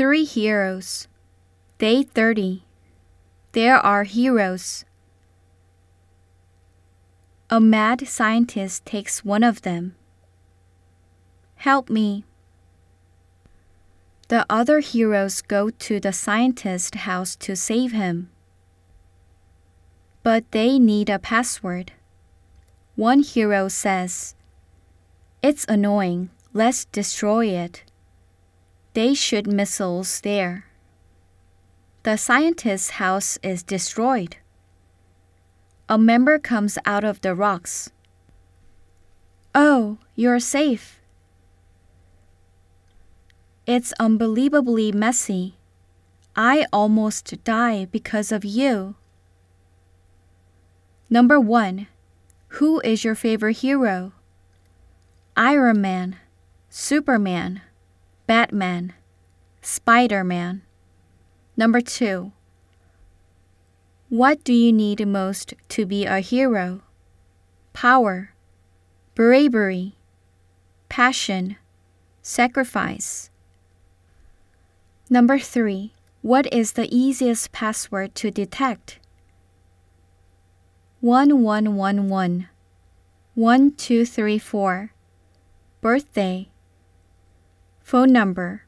Three heroes. Day 30. There are heroes. A mad scientist takes one of them. Help me. The other heroes go to the scientist's house to save him. But they need a password. One hero says, It's annoying, let's destroy it. They shoot missiles there. The scientist's house is destroyed. A member comes out of the rocks. Oh, you're safe. It's unbelievably messy. I almost die because of you. Number one, who is your favorite hero? Iron Man, Superman, Batman, Spider Man. Number two, what do you need most to be a hero? Power, bravery, passion, sacrifice. Number three, what is the easiest password to detect? 1111 1234 Birthday Phone number